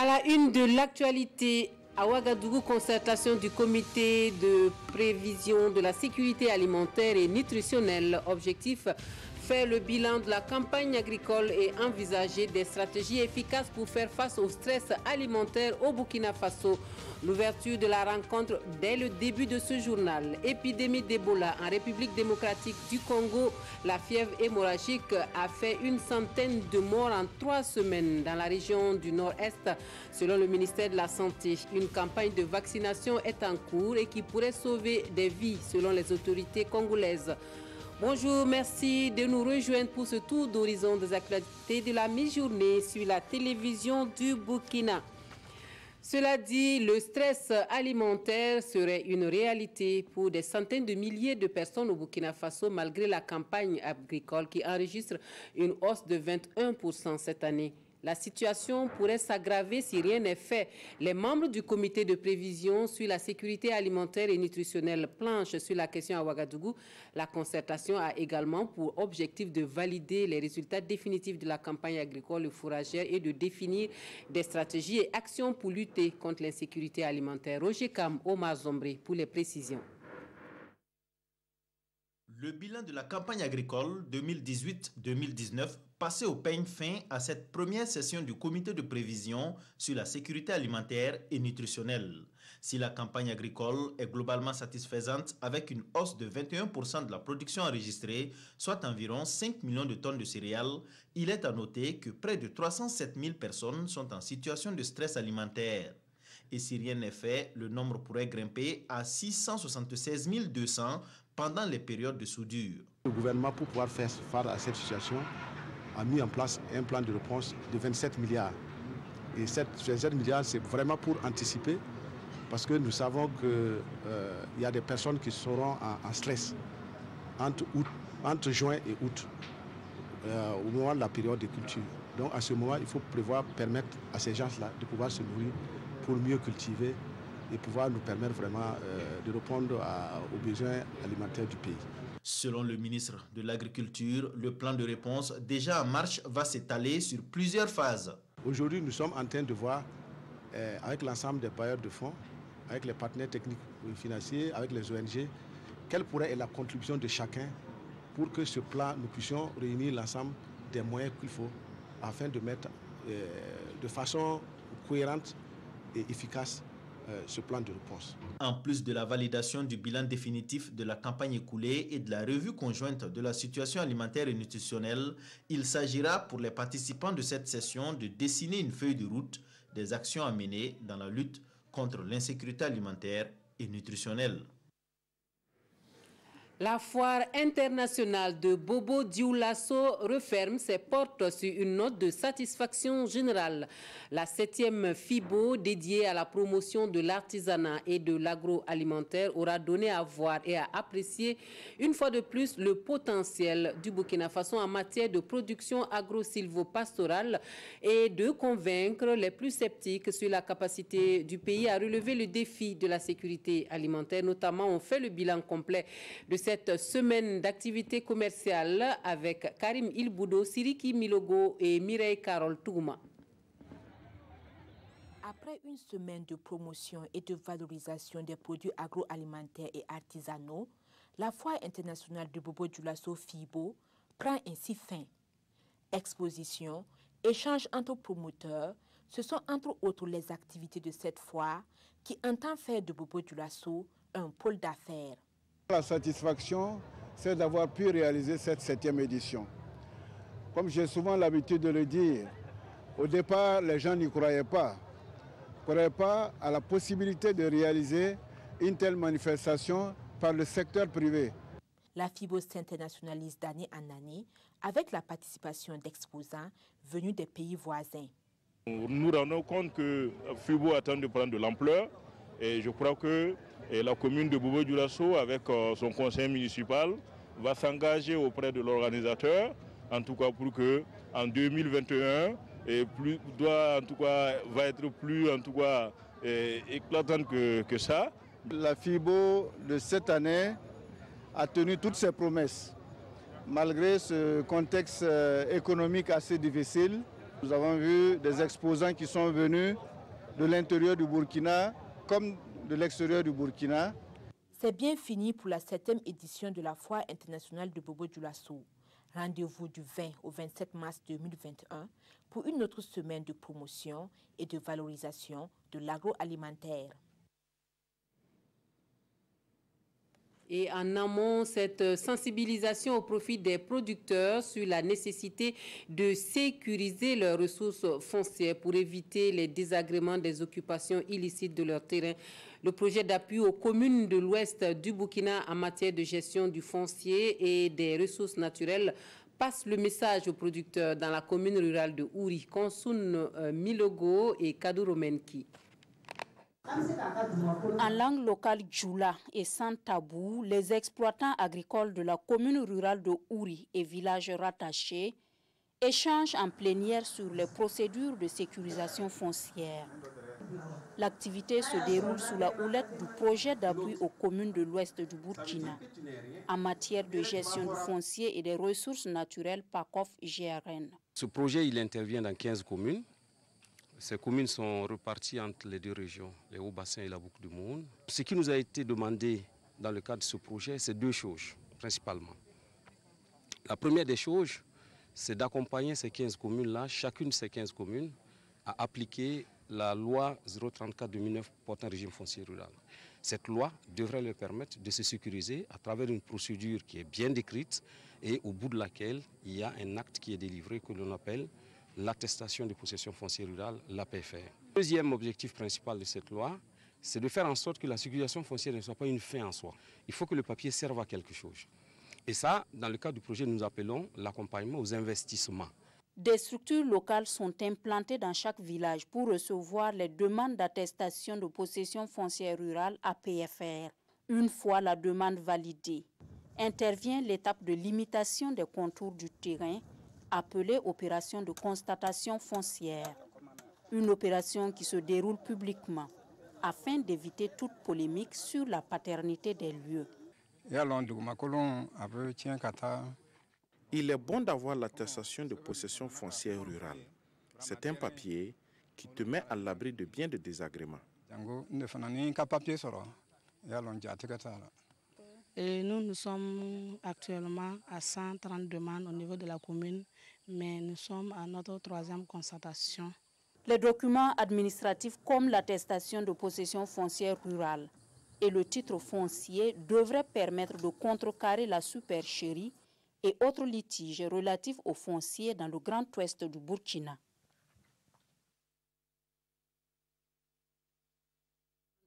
À la une de l'actualité, à Ouagadougou, concertation du comité de prévision de la sécurité alimentaire et nutritionnelle. Objectif faire le bilan de la campagne agricole et envisager des stratégies efficaces pour faire face au stress alimentaire au Burkina Faso. L'ouverture de la rencontre dès le début de ce journal. Épidémie d'Ebola en République démocratique du Congo. La fièvre hémorragique a fait une centaine de morts en trois semaines dans la région du Nord-Est. Selon le ministère de la Santé, une campagne de vaccination est en cours et qui pourrait sauver des vies selon les autorités congolaises. Bonjour, merci de nous rejoindre pour ce tour d'horizon des actualités de la mi-journée sur la télévision du Burkina. Cela dit, le stress alimentaire serait une réalité pour des centaines de milliers de personnes au Burkina Faso malgré la campagne agricole qui enregistre une hausse de 21% cette année. La situation pourrait s'aggraver si rien n'est fait. Les membres du comité de prévision sur la sécurité alimentaire et nutritionnelle planchent sur la question à Ouagadougou. La concertation a également pour objectif de valider les résultats définitifs de la campagne agricole fourragère et de définir des stratégies et actions pour lutter contre l'insécurité alimentaire. Roger Kam, Omar Zombré pour les précisions. Le bilan de la campagne agricole 2018-2019 passé au peigne fin à cette première session du comité de prévision sur la sécurité alimentaire et nutritionnelle. Si la campagne agricole est globalement satisfaisante avec une hausse de 21% de la production enregistrée, soit environ 5 millions de tonnes de céréales, il est à noter que près de 307 000 personnes sont en situation de stress alimentaire. Et si rien n'est fait, le nombre pourrait grimper à 676 200 pendant les périodes de soudure. Le gouvernement, pour pouvoir faire face à cette situation, a mis en place un plan de réponse de 27 milliards. Et cette 27 milliards, c'est vraiment pour anticiper, parce que nous savons qu'il euh, y a des personnes qui seront en, stress entre, entre, juin et août, euh, au moment de la période de culture. Donc à ce moment, il faut prévoir permettre à ces gens-là de pouvoir se nourrir pour mieux cultiver et pouvoir nous permettre vraiment euh, de répondre aux besoins alimentaires du pays. Selon le ministre de l'Agriculture, le plan de réponse déjà en marche va s'étaler sur plusieurs phases. Aujourd'hui, nous sommes en train de voir euh, avec l'ensemble des bailleurs de fonds, avec les partenaires techniques et financiers, avec les ONG, quelle pourrait être la contribution de chacun pour que ce plan, nous puissions réunir l'ensemble des moyens qu'il faut afin de mettre euh, de façon cohérente et efficace réponse. En plus de la validation du bilan définitif de la campagne écoulée et de la revue conjointe de la situation alimentaire et nutritionnelle, il s'agira pour les participants de cette session de dessiner une feuille de route des actions à mener dans la lutte contre l'insécurité alimentaire et nutritionnelle. La foire internationale de Bobo Dioulasso referme ses portes sur une note de satisfaction générale. La septième FIBO dédiée à la promotion de l'artisanat et de l'agroalimentaire aura donné à voir et à apprécier une fois de plus le potentiel du Burkina Faso en matière de production agro-silvopastorale et de convaincre les plus sceptiques sur la capacité du pays à relever le défi de la sécurité alimentaire. Notamment, on fait le bilan complet de cette semaine d'activité commerciale avec Karim Ilboudo, Siriki Milogo et Mireille Carole Touma. Après une semaine de promotion et de valorisation des produits agroalimentaires et artisanaux, la foire internationale de Bobo Dioulasso FIBO prend ainsi fin. Exposition, échange entre promoteurs, ce sont entre autres les activités de cette foire qui entend faire de Bobo Dioulasso un pôle d'affaires. La satisfaction, c'est d'avoir pu réaliser cette septième édition. Comme j'ai souvent l'habitude de le dire, au départ, les gens n'y croyaient pas n'aurait pas à la possibilité de réaliser une telle manifestation par le secteur privé. La FIBO s'internationalise d'année en année avec la participation d'exposants venus des pays voisins. Nous rendons compte que FIBO attend de prendre de l'ampleur et je crois que la commune de Bobo Dioulasso, avec euh, son conseil municipal, va s'engager auprès de l'organisateur, en tout cas pour que en 2021, et plus, doit en tout cas, va être plus en tout cas éclatante que, que ça. La FIBO de cette année a tenu toutes ses promesses. Malgré ce contexte euh, économique assez difficile, Nous avons vu des exposants qui sont venus de l'intérieur du Burkina de l'extérieur du Burkina. C'est bien fini pour la septième édition de la Foire internationale de Bobo Dioulasso. Rendez-vous du 20 au 27 mars 2021 pour une autre semaine de promotion et de valorisation de l'agroalimentaire. Et en amont, cette sensibilisation au profit des producteurs sur la nécessité de sécuriser leurs ressources foncières pour éviter les désagréments des occupations illicites de leur terrain. Le projet d'appui aux communes de l'ouest du Burkina en matière de gestion du foncier et des ressources naturelles passe le message aux producteurs dans la commune rurale de Ouri, Konsun euh, Milogo et Kaduromenki. En langue locale Djoula et sans tabou, les exploitants agricoles de la commune rurale de Ouri et villages rattachés échangent en plénière sur les procédures de sécurisation foncière. L'activité se déroule sous la houlette du projet d'appui aux communes de l'ouest du Burkina en matière de gestion du foncier et des ressources naturelles PACOF GRN. Ce projet, il intervient dans 15 communes. Ces communes sont reparties entre les deux régions, les Hauts-Bassins et la Boucle du Monde. Ce qui nous a été demandé dans le cadre de ce projet, c'est deux choses, principalement. La première des choses, c'est d'accompagner ces 15 communes-là, chacune de ces 15 communes, à appliquer la loi 034-2009 portant régime foncier rural. Cette loi devrait leur permettre de se sécuriser à travers une procédure qui est bien décrite et au bout de laquelle il y a un acte qui est délivré que l'on appelle l'attestation de possession foncière rurale, l'APFR. Deuxième objectif principal de cette loi, c'est de faire en sorte que la sécurisation foncière ne soit pas une fin en soi. Il faut que le papier serve à quelque chose. Et ça, dans le cadre du projet, nous appelons l'accompagnement aux investissements. Des structures locales sont implantées dans chaque village pour recevoir les demandes d'attestation de possession foncière rurale à PFR. Une fois la demande validée, intervient l'étape de limitation des contours du terrain, appelée opération de constatation foncière. Une opération qui se déroule publiquement afin d'éviter toute polémique sur la paternité des lieux. Il est bon d'avoir l'attestation de possession foncière rurale. C'est un papier qui te met à l'abri de bien de désagréments. Nous, nous sommes actuellement à 130 demandes au niveau de la commune, mais nous sommes à notre troisième constatation. Les documents administratifs comme l'attestation de possession foncière rurale et le titre foncier devraient permettre de contrecarrer la supercherie et autres litiges relatifs aux fonciers dans le Grand Ouest du Burkina.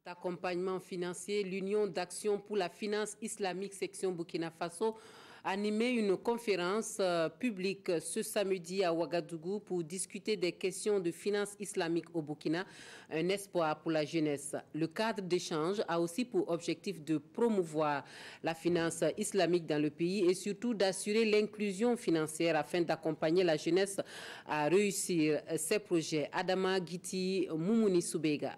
D'accompagnement financier, l'Union d'action pour la finance islamique section Burkina Faso animé une conférence euh, publique ce samedi à Ouagadougou pour discuter des questions de finances islamiques au Burkina, un espoir pour la jeunesse. Le cadre d'échange a aussi pour objectif de promouvoir la finance islamique dans le pays et surtout d'assurer l'inclusion financière afin d'accompagner la jeunesse à réussir ses projets. Adama Giti Moumouni Soubega.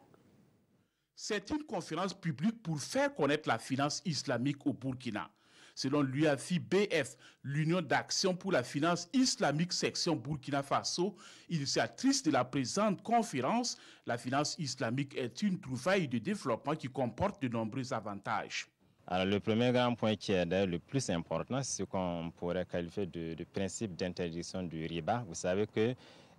C'est une conférence publique pour faire connaître la finance islamique au Burkina. Selon l'UAFI-BF, l'Union d'action pour la finance islamique section Burkina Faso, initiatrice de la présente conférence, la finance islamique est une trouvaille de développement qui comporte de nombreux avantages. Alors, le premier grand point qui est le plus important, c'est ce qu'on pourrait qualifier de, principe d'interdiction du riba. Vous savez que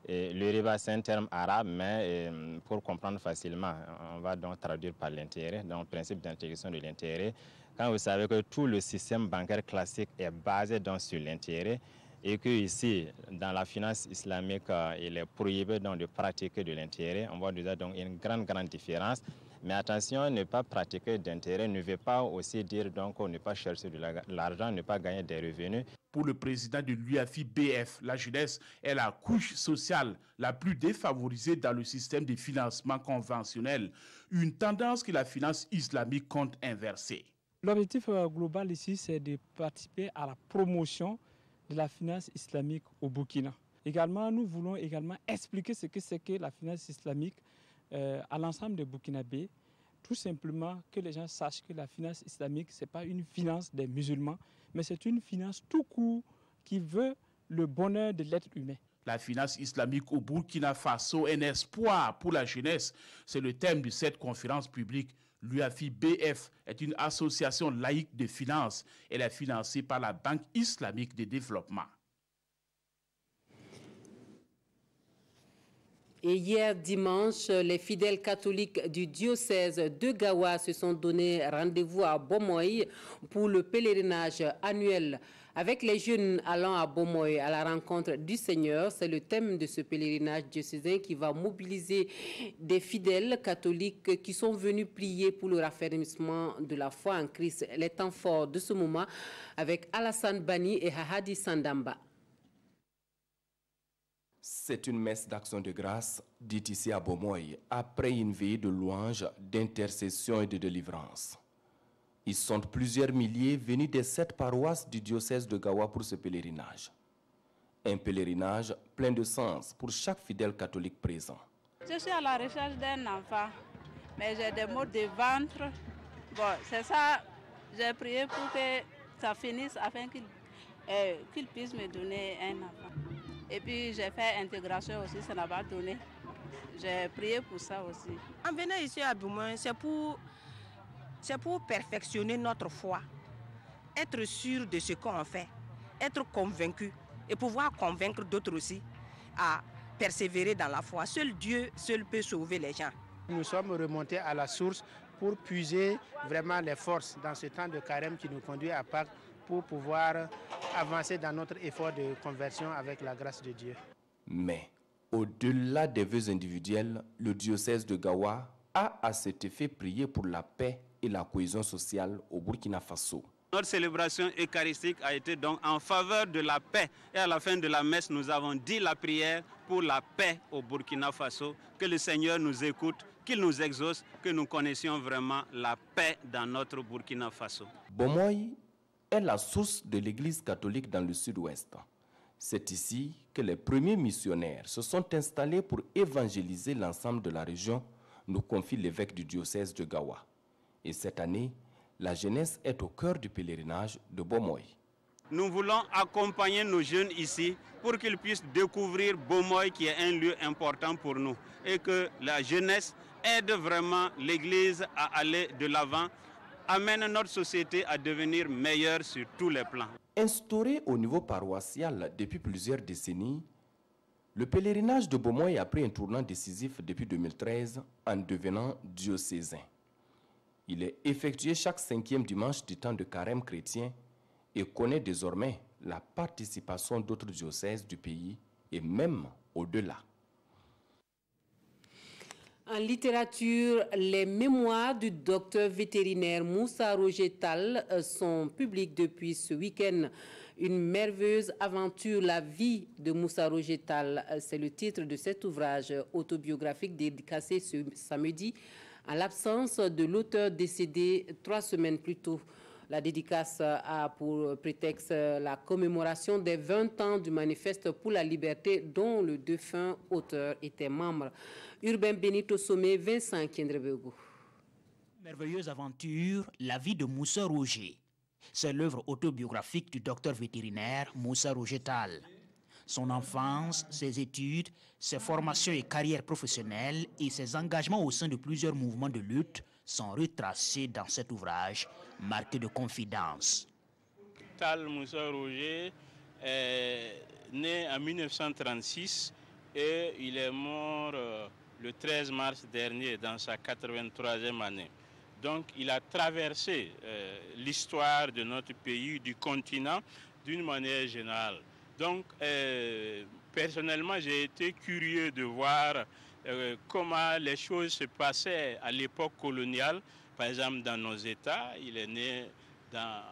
le riba, c'est un terme arabe, mais eh, pour comprendre facilement, on va donc traduire par l'intérêt, donc principe d'interdiction de l'intérêt. Quand vous savez que tout le système bancaire classique est basé donc sur l'intérêt et que ici, dans la finance islamique, euh, il est prohibé donc de pratiquer de l'intérêt, on voit déjà donc une grande, grande différence. Mais attention, ne pas pratiquer d'intérêt ne veut pas aussi dire donc ne pas chercher de l'argent, ne pas gagner des revenus. Pour le président de l'UAFI-BF, la jeunesse est la couche sociale la plus défavorisée dans le système de financement conventionnel, une tendance que la finance islamique compte inverser. L'objectif euh, global ici, c'est de participer à la promotion de la finance islamique au Burkina. Également, nous voulons également expliquer ce que c'est que la finance islamique euh, à l'ensemble des Burkinabés. Tout simplement que les gens sachent que la finance islamique, ce n'est pas une finance des musulmans, mais c'est une finance tout court qui veut le bonheur de l'être humain. La finance islamique au Burkina Faso, un espoir pour la jeunesse, c'est le thème de cette conférence publique. L'UAFI BF est une association laïque de finances. Elle est financée par la Banque islamique de développement. Et hier dimanche, les fidèles catholiques du diocèse de Gawa se sont donné rendez-vous à Bomoy pour le pèlerinage annuel. Avec les jeunes allant à Bomoy à la rencontre du Seigneur, c'est le thème de ce pèlerinage diocésain qui va mobiliser des fidèles catholiques qui sont venus prier pour le raffermissement de la foi en Christ. Les temps forts de ce moment avec Alassane Bani et Hahadi Sandamba. C'est une messe d'action de grâce, dit ici à Bomoy, après une veillée de louanges, d'intercession et de délivrance. Ils sont plusieurs milliers venus des sept paroisses du diocèse de Gawa pour ce pèlerinage. Un pèlerinage plein de sens pour chaque fidèle catholique présent. Je suis à la recherche d'un enfant, mais j'ai des maux de ventre. Bon, c'est ça, j'ai prié pour que ça finisse afin qu'il euh, puisse me donner un enfant. Et puis j'ai fait intégration aussi, ça n'a pas donné. J'ai prié pour ça aussi. En venant ici à Boumain, c'est pour, c'est pour perfectionner notre foi, être sûr de ce qu'on fait, être convaincu et pouvoir convaincre d'autres aussi à persévérer dans la foi. Seul Dieu seul peut sauver les gens. Nous sommes remontés à la source pour puiser vraiment les forces dans ce temps de carême qui nous conduit à Pâques pour pouvoir avancer dans notre effort de conversion avec la grâce de Dieu. Mais au-delà des vœux individuels, le diocèse de Gawa a à cet effet prié pour la paix et la cohésion sociale au Burkina Faso. Notre célébration eucharistique a été donc en faveur de la paix. Et à la fin de la messe, nous avons dit la prière pour la paix au Burkina Faso. Que le Seigneur nous écoute, qu'il nous exauce, que nous connaissions vraiment la paix dans notre Burkina Faso. Bomoy est la source de l'Église catholique dans le sud-ouest. C'est ici que les premiers missionnaires se sont installés pour évangéliser l'ensemble de la région, nous confie l'évêque du diocèse de Gawa. Et cette année, la jeunesse est au cœur du pèlerinage de Bomoy. Nous voulons accompagner nos jeunes ici pour qu'ils puissent découvrir Bomoy qui est un lieu important pour nous et que la jeunesse aide vraiment l'Église à aller de l'avant amène notre société à devenir meilleure sur tous les plans. Instauré au niveau paroissial depuis plusieurs décennies, le pèlerinage de Beaumoy a pris un tournant décisif depuis 2013 en devenant diocésain. Il est effectué chaque cinquième dimanche du temps de carême chrétien et connaît désormais la participation d'autres diocèses du pays et même au-delà. En littérature, les mémoires du docteur vétérinaire Moussa Rogetal euh, sont publiques depuis ce week-end. Une merveilleuse aventure, la vie de Moussa Rogetal. Euh, c'est le titre de cet ouvrage autobiographique dédicacé ce samedi en l'absence de l'auteur décédé trois semaines plus tôt. La dédicace a pour prétexte la commémoration des 20 ans du manifeste pour la liberté dont le défunt auteur était membre. Urbain Benito Sommet, Vincent Kendrebego. Merveilleuse aventure, la vie de Moussa Roger. C'est l'œuvre autobiographique du docteur vétérinaire Moussa Roger Tal. Son enfance, ses études, ses formations et carrières professionnelles et ses engagements au sein de plusieurs mouvements de lutte sont retracés dans cet ouvrage marqué de confidence. Tal Moussa Roger est né en 1936 et il est mort euh, le 13 mars dernier dans sa 83e année. Donc il a traversé euh, l'histoire de notre pays, du continent, d'une manière générale. Donc euh, personnellement, j'ai été curieux de voir euh, comment les choses se passaient à l'époque coloniale. Par exemple, dans nos États, il est né dans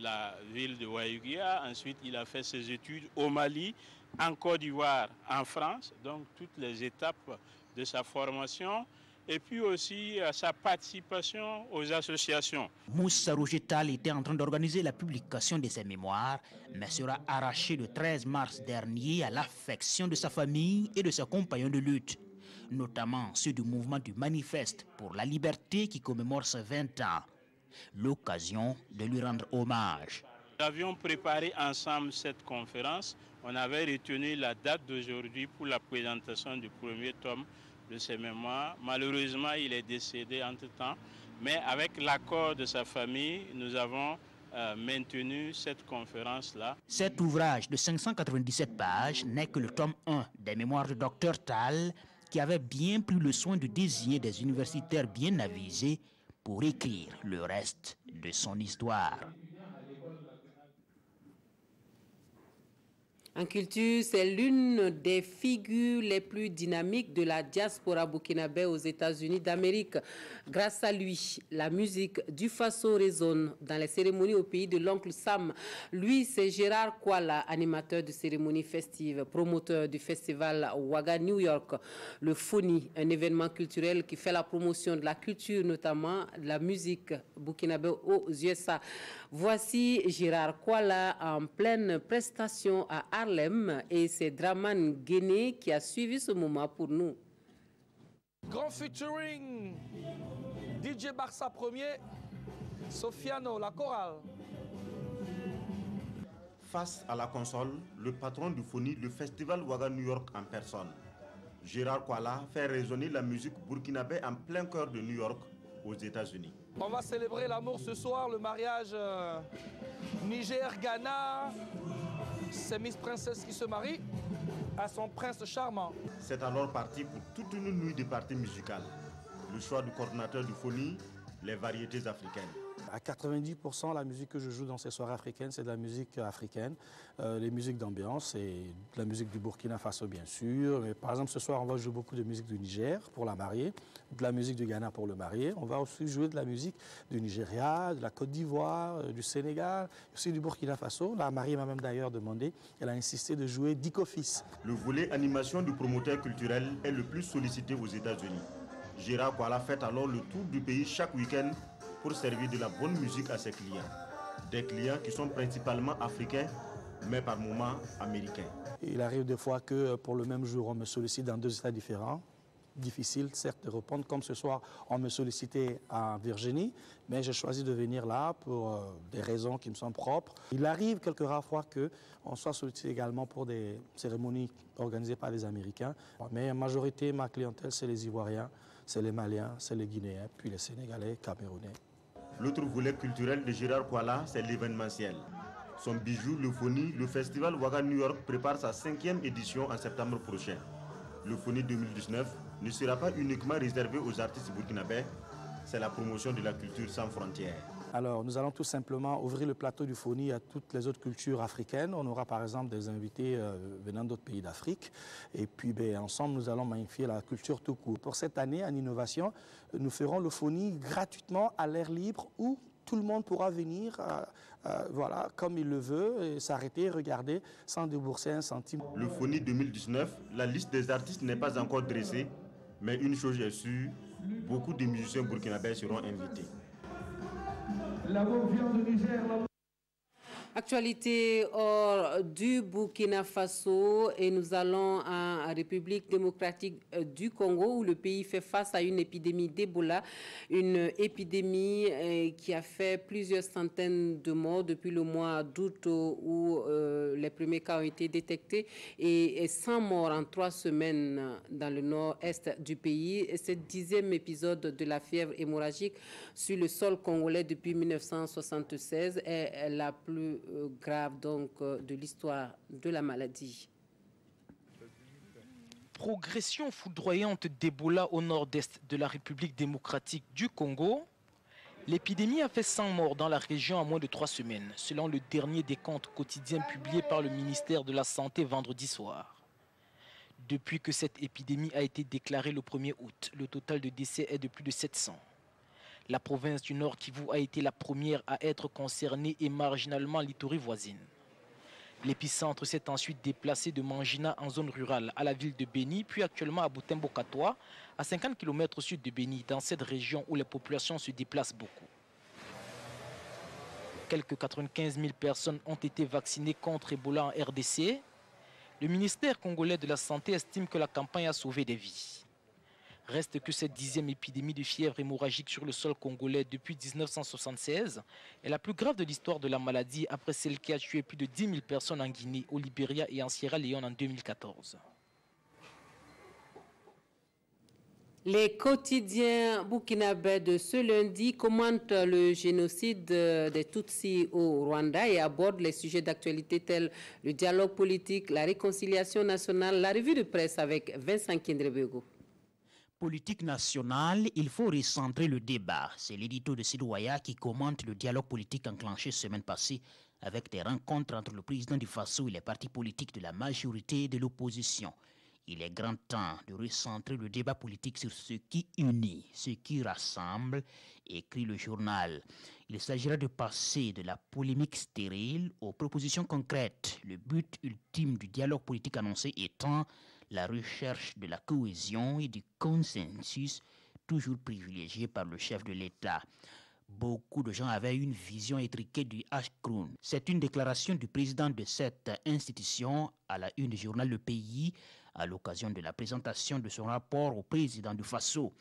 la ville de Wayugia, ensuite il a fait ses études au Mali, en Côte d'Ivoire, en France, donc toutes les étapes de sa formation et puis aussi à sa participation aux associations. Moussa Rougetal était en train d'organiser la publication de ses mémoires, mais sera arraché le 13 mars dernier à l'affection de sa famille et de ses compagnons de lutte, notamment ceux du mouvement du Manifeste pour la liberté qui commémore ses 20 ans. L'occasion de lui rendre hommage. Nous avions préparé ensemble cette conférence on avait retenu la date d'aujourd'hui pour la présentation du premier tome de ses mémoires. Malheureusement, il est décédé entre-temps, mais avec l'accord de sa famille, nous avons euh, maintenu cette conférence-là. Cet ouvrage de 597 pages n'est que le tome 1 des mémoires du docteur Tal, qui avait bien pris le soin de désigner des universitaires bien avisés pour écrire le reste de son histoire. En culture, c'est l'une des figures les plus dynamiques de la diaspora burkinabé aux États-Unis d'Amérique. Grâce à lui, la musique du Faso résonne dans les cérémonies au pays de l'oncle Sam. Lui, c'est Gérard Kuala, animateur de cérémonies festives, promoteur du festival Waga New York, le FONI, un événement culturel qui fait la promotion de la culture, notamment de la musique burkinabé aux USA. Voici Gérard Kuala en pleine prestation à Harlem et c'est Draman Guéné qui a suivi ce moment pour nous. Grand featuring DJ Barça premier, Sofiano, la chorale. Face à la console, le patron du Foni, le festival Waga New York en personne. Gérard Kuala fait résonner la musique burkinabé en plein cœur de New York, aux États-Unis. On va célébrer l'amour ce soir, le mariage euh, Niger-Ghana. C'est Miss Princesse qui se marie à son prince charmant. C'est alors parti pour toute une nuit de parties musicales. Le choix du coordinateur du Foni, les variétés africaines. À 90%, la musique que je joue dans ces soirées africaines, c'est de la musique africaine, euh, les musiques d'ambiance et de la musique du Burkina Faso, bien sûr. Mais par exemple, ce soir, on va jouer beaucoup de musique du Niger pour la mariée, de la musique du Ghana pour le marié. On va aussi jouer de la musique du Nigeria, de la Côte d'Ivoire, euh, du Sénégal, aussi du Burkina Faso. La mariée m'a même d'ailleurs demandé, elle a insisté de jouer Dicofis. Le volet animation du promoteur culturel est le plus sollicité aux États-Unis. Gérard Kuala fait alors le tour du pays chaque week-end pour servir de la bonne musique à ses clients. Des clients qui sont principalement africains, mais par moments américains. Il arrive des fois que euh, pour le même jour, on me sollicite dans deux états différents. Difficile, certes, de répondre. Comme ce soir, on me sollicitait à Virginie, mais j'ai choisi de venir là pour euh, des raisons qui me sont propres. Il arrive quelques rares fois qu'on soit sollicité également pour des cérémonies organisées par les Américains. Mais en majorité, ma clientèle, c'est les Ivoiriens, c'est les Maliens, c'est les Guinéens, puis les Sénégalais, Camerounais. L'autre volet culturel de Gérard Kuala, c'est l'événementiel. Son bijou, le le festival Waga New York prépare sa cinquième édition en septembre prochain. Le Foni 2019 ne sera pas uniquement réservé aux artistes burkinabés, c'est la promotion de la culture sans frontières. Alors, nous allons tout simplement ouvrir le plateau du Foni à toutes les autres cultures africaines. On aura par exemple des invités euh, venant d'autres pays d'Afrique. Et puis, ben, ensemble, nous allons magnifier la culture tout court. Pour cette année, en innovation, nous ferons le Foni gratuitement à l'air libre où tout le monde pourra venir, euh, euh, voilà, comme il le veut, s'arrêter, regarder, sans débourser un centime. Le Foni 2019, la liste des artistes n'est pas encore dressée, mais une chose est sûre, beaucoup de musiciens burkinabés seront invités. La Actualité hors du Burkina Faso et nous allons en République démocratique euh, du Congo où le pays fait face à une épidémie d'Ebola, une épidémie euh, qui a fait plusieurs centaines de morts depuis le mois d'août où euh, les premiers cas ont été détectés et 100 morts en trois semaines dans le nord-est du pays. C'est le dixième épisode de la fièvre hémorragique sur le sol congolais depuis 1976 est la plus grave donc euh, de l'histoire de la maladie. Progression foudroyante d'Ebola au nord-est de la République démocratique du Congo. L'épidémie a fait 100 morts dans la région en moins de trois semaines, selon le dernier décompte quotidien publié par le ministère de la Santé vendredi soir. Depuis que cette épidémie a été déclarée le 1er août, le total de décès est de plus de 700. La province du Nord Kivu a été la première à être concernée et marginalement l'Itourie voisine. L'épicentre s'est ensuite déplacé de Mangina en zone rurale à la ville de Beni, puis actuellement à Butembo-Katoa, à 50 km au sud de Beni, dans cette région où les populations se déplacent beaucoup. Quelques 95 000 personnes ont été vaccinées contre Ebola en RDC. Le ministère congolais de la Santé estime que la campagne a sauvé des vies. Reste que cette dixième épidémie de fièvre hémorragique sur le sol congolais depuis 1976 est la plus grave de l'histoire de la maladie après celle qui a tué plus de 10 000 personnes en Guinée, au Libéria et en Sierra Leone en 2014. Les quotidiens burkinabés de ce lundi commentent le génocide des Tutsis au Rwanda et abordent les sujets d'actualité tels le dialogue politique, la réconciliation nationale, la revue de presse avec Vincent Kindrebego. Politique nationale, il faut recentrer le débat. C'est l'édito de Sidouaya qui commente le dialogue politique enclenché semaine passée avec des rencontres entre le président du Faso et les partis politiques de la majorité de l'opposition. Il est grand temps de recentrer le débat politique sur ce qui unit, ce qui rassemble, écrit le journal. Il s'agira de passer de la polémique stérile aux propositions concrètes, le but ultime du dialogue politique annoncé étant la recherche de la cohésion et du consensus, toujours privilégié par le chef de l'État. Beaucoup de gens avaient une vision étriquée du H-Kroon. C'est une déclaration du président de cette institution à la une du journal Le Pays à l'occasion de la présentation de son rapport au président du Faso.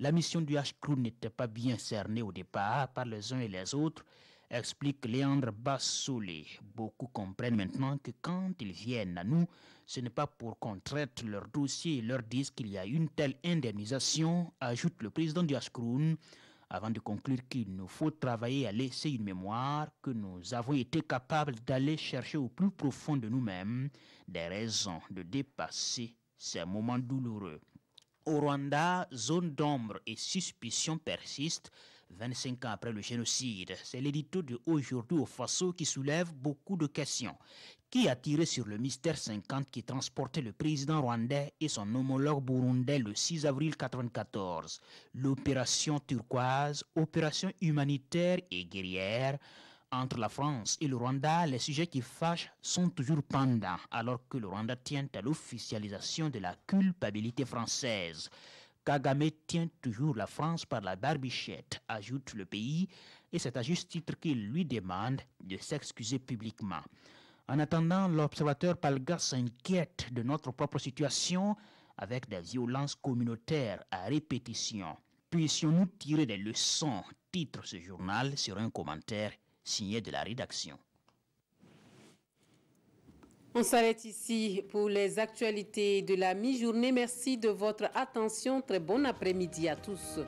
La mission du H-Crew n'était pas bien cernée au départ par les uns et les autres, explique Léandre Bassolé. Beaucoup comprennent maintenant que quand ils viennent à nous, ce n'est pas pour qu'on traite leur dossier et leur disent qu'il y a une telle indemnisation, ajoute le président du avant de conclure qu'il nous faut travailler à laisser une mémoire que nous avons été capables d'aller chercher au plus profond de nous-mêmes des raisons de dépasser ces moments douloureux. Au Rwanda, zone d'ombre et suspicion persistent 25 ans après le génocide. C'est l'édito de Aujourd'hui au Faso qui soulève beaucoup de questions. Qui a tiré sur le mystère 50 qui transportait le président rwandais et son homologue burundais le 6 avril 1994 L'opération turquoise, opération humanitaire et guerrière, entre la France et le Rwanda, les sujets qui fâchent sont toujours pendants, alors que le Rwanda tient à l'officialisation de la culpabilité française. Kagame tient toujours la France par la barbichette, ajoute le pays, et c'est à juste titre qu'il lui demande de s'excuser publiquement. En attendant, l'observateur Palga s'inquiète de notre propre situation avec des violences communautaires à répétition. Puissions-nous tirer des leçons? Titre ce journal sur un commentaire signé de la rédaction. On s'arrête ici pour les actualités de la mi-journée. Merci de votre attention. Très bon après-midi à tous.